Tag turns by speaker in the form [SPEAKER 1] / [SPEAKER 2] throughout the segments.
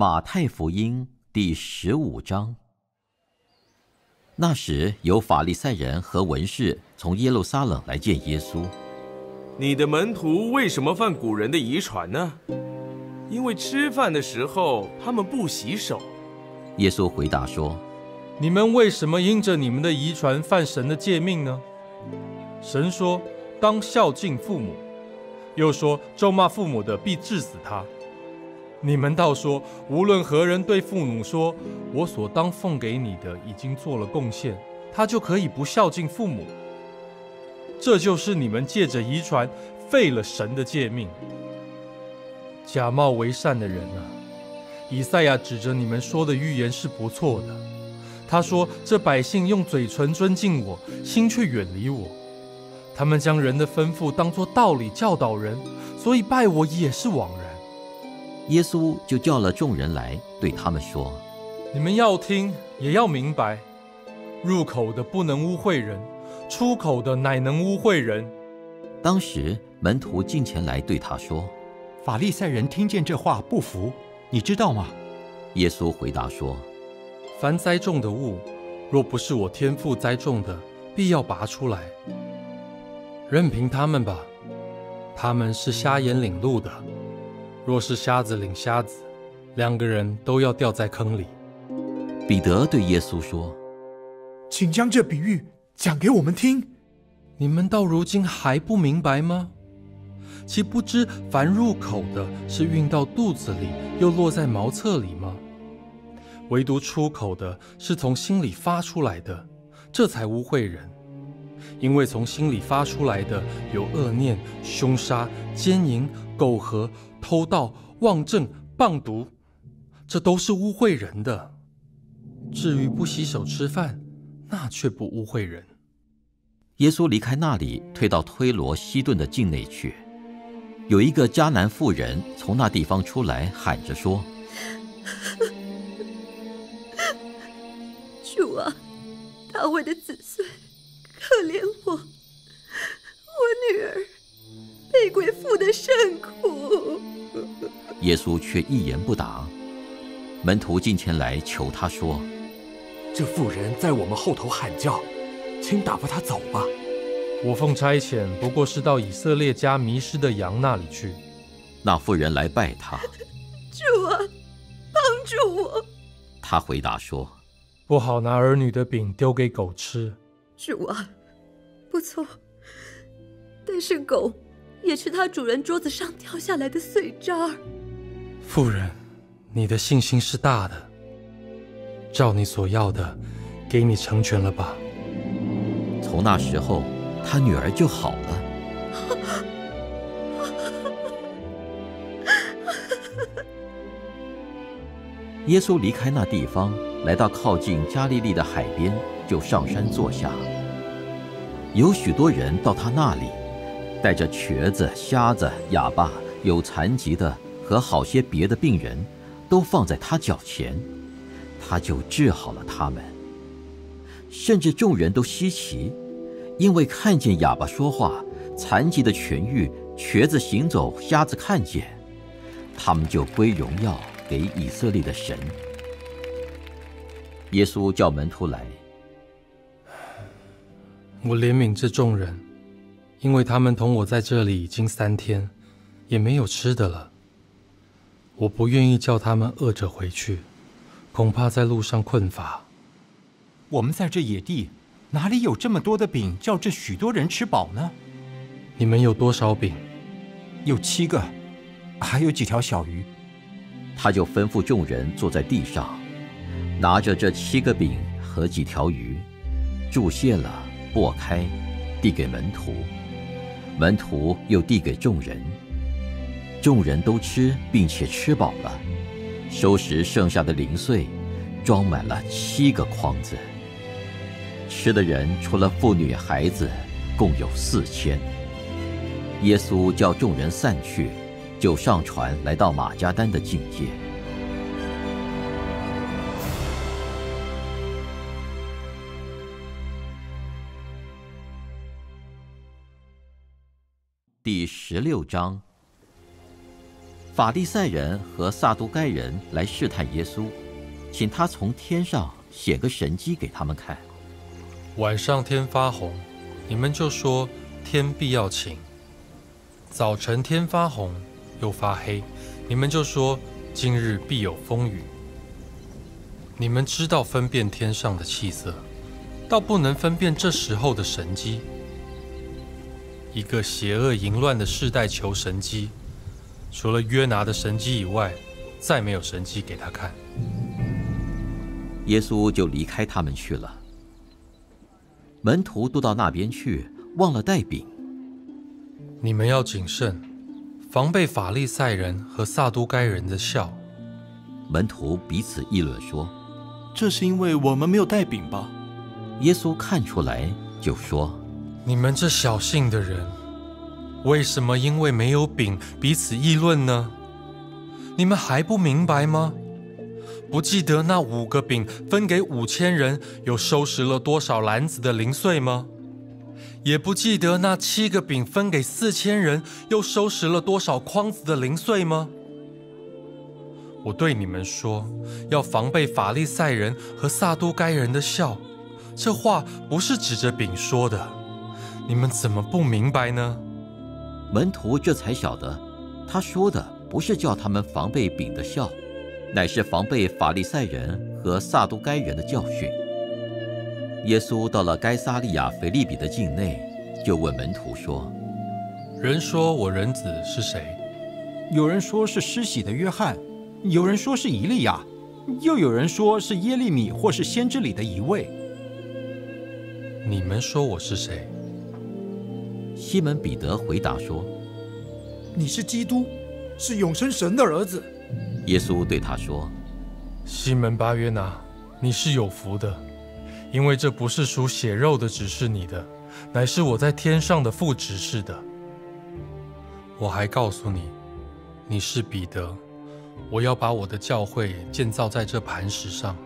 [SPEAKER 1] 马太福音第十五章。那时有法利赛人和文士从耶路撒冷来见耶稣。
[SPEAKER 2] 你的门徒为什么犯古人的遗传呢？因为吃饭的时候他们不洗手。
[SPEAKER 1] 耶稣回答说：“
[SPEAKER 3] 你们为什么因着你们的遗传犯神的诫命呢？神说当孝敬父母，又说咒骂父母的必治死他。”你们倒说，无论何人对父母说：“我所当奉给你的已经做了贡献”，他就可以不孝敬父母。这就是你们借着遗传废了神的诫命。假冒为善的人啊，以赛亚指着你们说的预言是不错的。他说：“这百姓用嘴唇尊敬我，心却远离我。他们将人的吩咐当作道理教导人，所以拜我也是枉然。”
[SPEAKER 1] 耶稣就叫了众人来，对他们说：“
[SPEAKER 3] 你们要听，也要明白。入口的不能污秽人，出口的乃能污秽人。”
[SPEAKER 1] 当时门徒进前来对他说：“
[SPEAKER 4] 法利赛人听见这话不服，你知道吗？”
[SPEAKER 1] 耶稣回答说：“
[SPEAKER 3] 凡栽种的物，若不是我天父栽种的，必要拔出来。任凭他们吧，他们是瞎眼领路的。”若是瞎子领瞎子，两个人都要掉在坑里。
[SPEAKER 1] 彼得对耶稣说：“
[SPEAKER 5] 请将这比喻讲给我们听。
[SPEAKER 3] 你们到如今还不明白吗？岂不知凡入口的是运到肚子里，又落在茅厕里吗？唯独出口的是从心里发出来的，这才污秽人。因为从心里发出来的有恶念、凶杀、奸淫、苟合。”偷盗、妄政、谤毒，这都是污秽人的。至于不洗手吃饭，那却不污秽人。
[SPEAKER 1] 耶稣离开那里，退到推罗、西顿的境内去。有一个迦南妇人从那地方出来，喊着说：“
[SPEAKER 6] 主啊，大卫的子孙，可怜我，我女儿。”被鬼附的甚苦，
[SPEAKER 1] 耶稣却一言不答。门徒近前来求他说：“
[SPEAKER 5] 这妇人在我们后头喊叫，请打发她走吧。
[SPEAKER 3] 我奉差遣，不过是到以色列家迷失的羊那里去。”
[SPEAKER 1] 那妇人来拜他：“
[SPEAKER 6] 主啊，帮助我。”
[SPEAKER 1] 他回答说：“
[SPEAKER 3] 不好拿儿女的饼丢给狗吃。”
[SPEAKER 6] 主啊，不错，但是狗。也是他主人桌子上掉下来的碎渣儿。
[SPEAKER 3] 夫人，你的信心是大的，照你所要的，给你成全了吧。
[SPEAKER 1] 从那时候，他女儿就好了。耶稣离开那地方，来到靠近加利利的海边，就上山坐下。有许多人到他那里。带着瘸子、瞎子、哑巴、有残疾的和好些别的病人，都放在他脚前，他就治好了他们。甚至众人都稀奇，因为看见哑巴说话、残疾的痊愈、瘸子行走、瞎子看见，他们就归荣耀给以色列的神。耶稣叫门徒来，
[SPEAKER 3] 我怜悯这众人。因为他们同我在这里已经三天，也没有吃的了。我不愿意叫他们饿着回去，恐怕在路上困乏。
[SPEAKER 4] 我们在这野地，哪里有这么多的饼，叫这许多人吃饱呢？
[SPEAKER 3] 你们有多少饼？
[SPEAKER 4] 有七个，还有几条小鱼。
[SPEAKER 1] 他就吩咐众人坐在地上，拿着这七个饼和几条鱼，注谢了，擘开，递给门徒。门徒又递给众人，众人都吃，并且吃饱了，收拾剩下的零碎，装满了七个筐子。吃的人除了妇女孩子，共有四千。耶稣叫众人散去，就上船来到马加丹的境界。第十六章，法利赛人和撒都该人来试探耶稣，请他从天上显个神迹给他们看。
[SPEAKER 3] 晚上天发红，你们就说天必要晴；早晨天发红又发黑，你们就说今日必有风雨。你们知道分辨天上的气色，倒不能分辨这时候的神机。一个邪恶淫乱的世代求神机，除了约拿的神迹以外，再没有神迹给他看。
[SPEAKER 1] 耶稣就离开他们去了。门徒都到那边去，忘了带饼。
[SPEAKER 3] 你们要谨慎，防备法利赛人和撒都该人的笑。
[SPEAKER 1] 门徒彼此议论说。
[SPEAKER 7] 这是因为我们没有带饼吧？
[SPEAKER 1] 耶稣看出来，就说：“
[SPEAKER 3] 你们这小信的人，为什么因为没有饼彼此议论呢？你们还不明白吗？不记得那五个饼分给五千人，又收拾了多少篮子的零碎吗？也不记得那七个饼分给四千人，又收拾了多少筐子的零碎吗？”我对你们说，要防备法利赛人和撒都该人的笑。这话不是指着饼说的，你们怎么不明白呢？
[SPEAKER 1] 门徒这才晓得，他说的不是叫他们防备饼的笑，乃是防备法利赛人和撒都该人的教训。耶稣到了该撒利亚腓利比的境内，就问门徒说：“
[SPEAKER 3] 人说我人子是谁？”
[SPEAKER 4] 有人说是施洗的约翰。有人说是以利亚，又有人说是耶利米或是先知里的一位。
[SPEAKER 3] 你们说我是谁？
[SPEAKER 1] 西门彼得回答说：“
[SPEAKER 8] 你是基督，是永生神的儿子。”
[SPEAKER 1] 耶稣对他说：“
[SPEAKER 3] 西门巴约拿，你是有福的，因为这不是属血肉的指示你的，乃是我在天上的父指示的。我还告诉你，你是彼得。”我要把我的教会建造在这磐石上，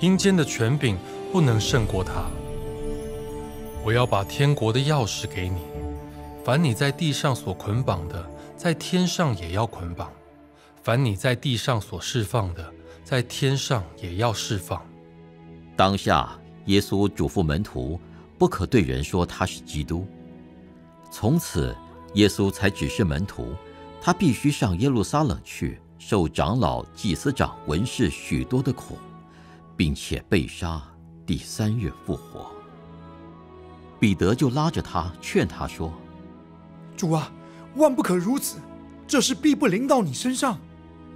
[SPEAKER 3] 阴间的权柄不能胜过它。我要把天国的钥匙给你，凡你在地上所捆绑的，在天上也要捆绑；凡你在地上所释放的，在天上也要释放。
[SPEAKER 1] 当下，耶稣嘱咐门徒，不可对人说他是基督。从此，耶稣才指示门徒，他必须上耶路撒冷去。受长老、祭司长、文士许多的苦，并且被杀，第三日复活。彼得就拉着他劝他说：“
[SPEAKER 8] 主啊，万不可如此，这事必不临到你身上。”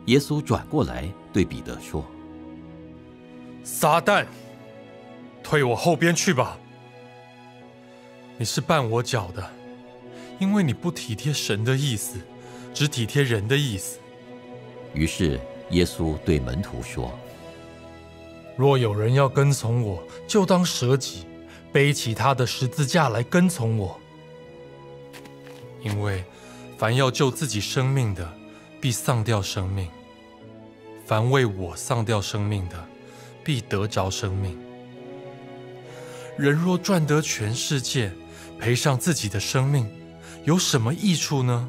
[SPEAKER 1] 耶稣转过来对彼得说：“
[SPEAKER 3] 撒旦，退我后边去吧！你是绊我脚的，因为你不体贴神的意思，只体贴人的意思。”
[SPEAKER 1] 于是耶稣对门徒说：“
[SPEAKER 3] 若有人要跟从我，就当舍己，背起他的十字架来跟从我。因为凡要救自己生命的，必丧掉生命；凡为我丧掉生命的，必得着生命。人若赚得全世界，赔上自己的生命，有什么益处呢？”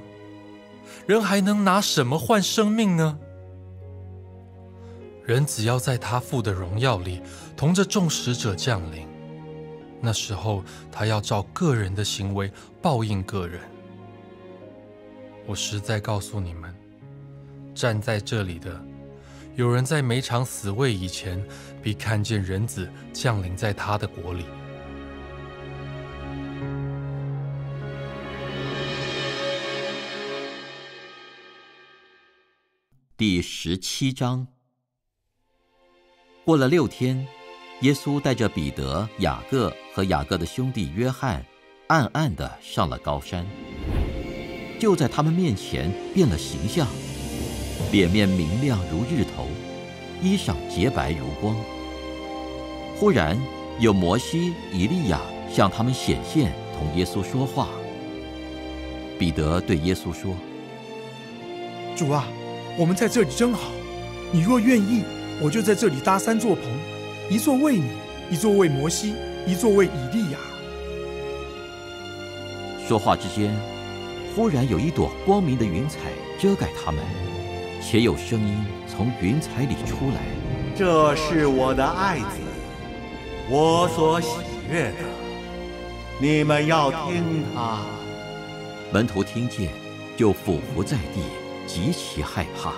[SPEAKER 3] 人还能拿什么换生命呢？人只要在他父的荣耀里，同着众使者降临，那时候他要照个人的行为报应个人。我实在告诉你们，站在这里的，有人在每场死位以前，必看见人子降临在他的国里。
[SPEAKER 1] 第十七章。过了六天，耶稣带着彼得、雅各和雅各的兄弟约翰，暗暗的上了高山。就在他们面前变了形象，脸面明亮如日头，衣裳洁白如光。忽然有摩西、以利亚向他们显现，同耶稣说话。彼得对耶稣说：“
[SPEAKER 8] 主啊！”我们在这里真好，你若愿意，我就在这里搭三座棚，一座为你，一座为摩西，一座为以利亚。
[SPEAKER 1] 说话之间，忽然有一朵光明的云彩遮盖他们，且有声音从云彩里出来：“
[SPEAKER 9] 这是我的爱子，我所喜悦的，你们要听他。”
[SPEAKER 1] 门徒听见，就俯伏在地，极其害怕。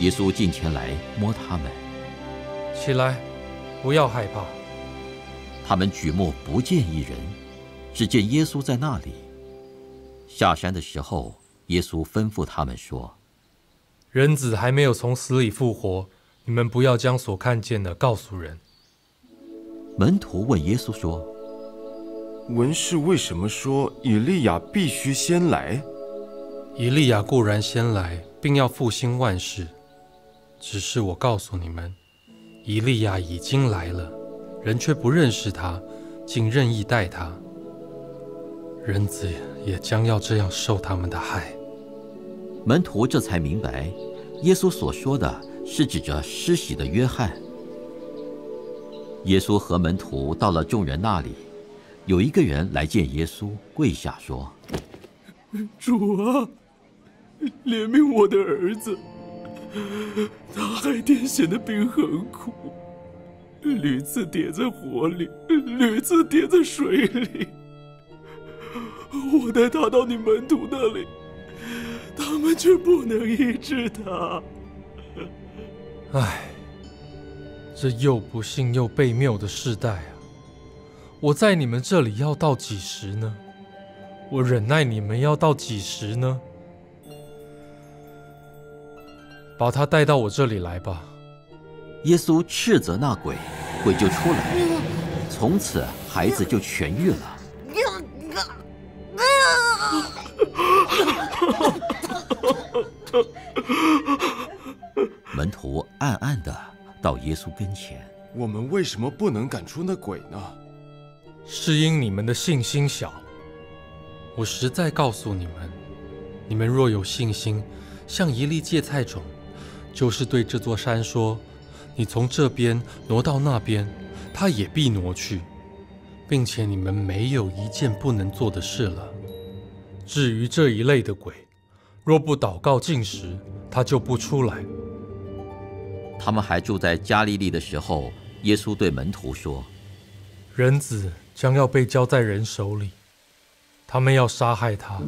[SPEAKER 1] 耶稣近前来摸他们，
[SPEAKER 3] 起来，不要害怕。
[SPEAKER 1] 他们举目不见一人，只见耶稣在那里。下山的时候，耶稣吩咐他们说：“
[SPEAKER 3] 人子还没有从死里复活，你们不要将所看见的告诉人。”
[SPEAKER 1] 门徒问耶稣说：“
[SPEAKER 10] 文士为什么说以利亚必须先来？
[SPEAKER 3] 以利亚固然先来，并要复兴万事。只是我告诉你们，以利亚已经来了，人却不认识他，竟任意待他。人子也将要这样受他们的害。”
[SPEAKER 1] 门徒这才明白，耶稣所说的是指着施洗的约翰。耶稣和门徒到了众人那里。有一个人来见耶稣，跪下说：“
[SPEAKER 2] 主啊，怜悯我的儿子，他害癫痫的病很苦，屡次跌在火里，屡次跌在水里。我带他到你门徒那里，他们却不能医治他。
[SPEAKER 3] 唉，这又不幸又被谬的世代啊！”我在你们这里要到几时呢？我忍耐你们要到几时呢？把他带到我这里来吧。
[SPEAKER 1] 耶稣斥责那鬼，鬼就出来，从此孩子就痊愈了。门徒暗暗的到耶稣跟前：“
[SPEAKER 10] 我们为什么不能赶出那鬼呢？”
[SPEAKER 3] 是因你们的信心小。我实在告诉你们，你们若有信心，像一粒芥菜种，就是对这座山说：“你从这边挪到那边，它也必挪去，并且你们没有一件不能做的事了。”至于这一类的鬼，若不祷告进食，他就不出来。
[SPEAKER 1] 他们还住在加利利的时候，耶稣对门徒说：“
[SPEAKER 3] 人子。”将要被交在人手里，他们要杀害他。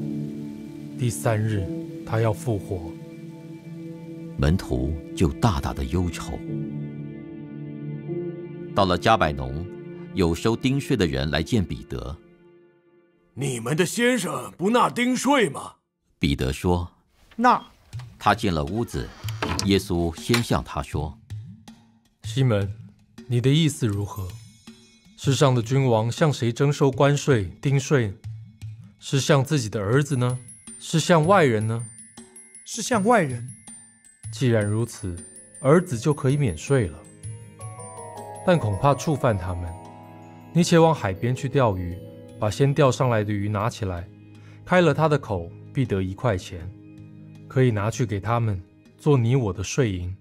[SPEAKER 3] 第三日，他要复活。
[SPEAKER 1] 门徒就大大的忧愁。到了加百农，有收丁税的人来见彼得。
[SPEAKER 5] 你们的先生不纳丁税吗？
[SPEAKER 1] 彼得说：“
[SPEAKER 8] 纳。”
[SPEAKER 1] 他进了屋子，耶稣先向他说：“
[SPEAKER 3] 西门，你的意思如何？”世上的君王向谁征收关税、丁税？是向自己的儿子呢？是向外人呢？
[SPEAKER 8] 是向外人。
[SPEAKER 3] 既然如此，儿子就可以免税了。但恐怕触犯他们。你且往海边去钓鱼，把先钓上来的鱼拿起来，开了他的口，必得一块钱，可以拿去给他们，做你我的税银。